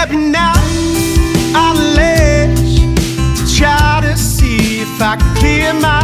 stepping out on the ledge to try to see if I can clear my